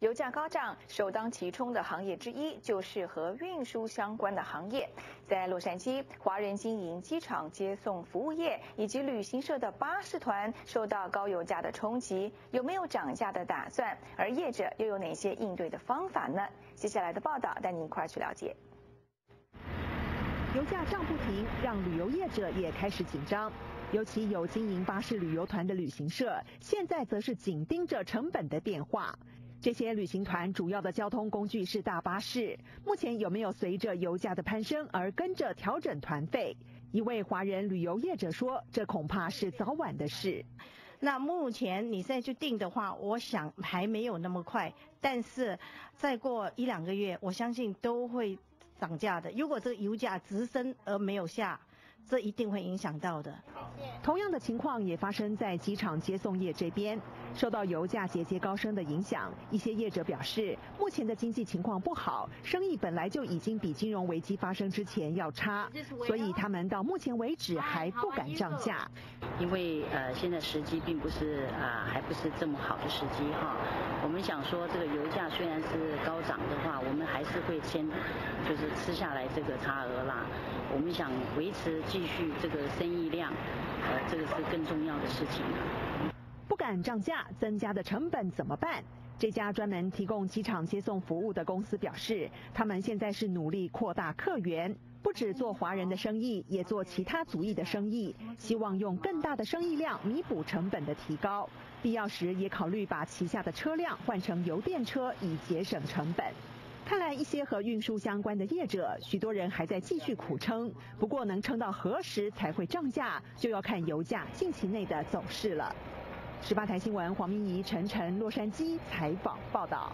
油价高涨，首当其冲的行业之一就是和运输相关的行业。在洛杉矶，华人经营机场接送服务业以及旅行社的巴士团受到高油价的冲击，有没有涨价的打算？而业者又有哪些应对的方法呢？接下来的报道带您一块去了解。油价涨不停，让旅游业者也开始紧张。尤其有经营巴士旅游团的旅行社，现在则是紧盯着成本的变化。这些旅行团主要的交通工具是大巴士，目前有没有随着油价的攀升而跟着调整团费？一位华人旅游业者说：“这恐怕是早晚的事。”那目前你再去订的话，我想还没有那么快，但是再过一两个月，我相信都会涨价的。如果这个油价直升而没有下。这一定会影响到的。同样的情况也发生在机场接送业这边，受到油价节节高升的影响，一些业者表示，目前的经济情况不好，生意本来就已经比金融危机发生之前要差，所以他们到目前为止还不敢涨价。因为呃，现在时机并不是啊，还不是这么好的时机哈。我们想说，这个油价虽然是高涨的话，我们还是会先就是吃下来这个差额啦。我们想维持。继续这个生意量，这个是更重要的事情。不敢涨价，增加的成本怎么办？这家专门提供机场接送服务的公司表示，他们现在是努力扩大客源，不止做华人的生意，也做其他族裔的生意，希望用更大的生意量弥补成本的提高。必要时也考虑把旗下的车辆换成油电车，以节省成本。看来一些和运输相关的业者，许多人还在继续苦撑。不过能撑到何时才会涨价，就要看油价近期内的走势了。十八台新闻黄明仪、陈晨，洛杉矶采访报道。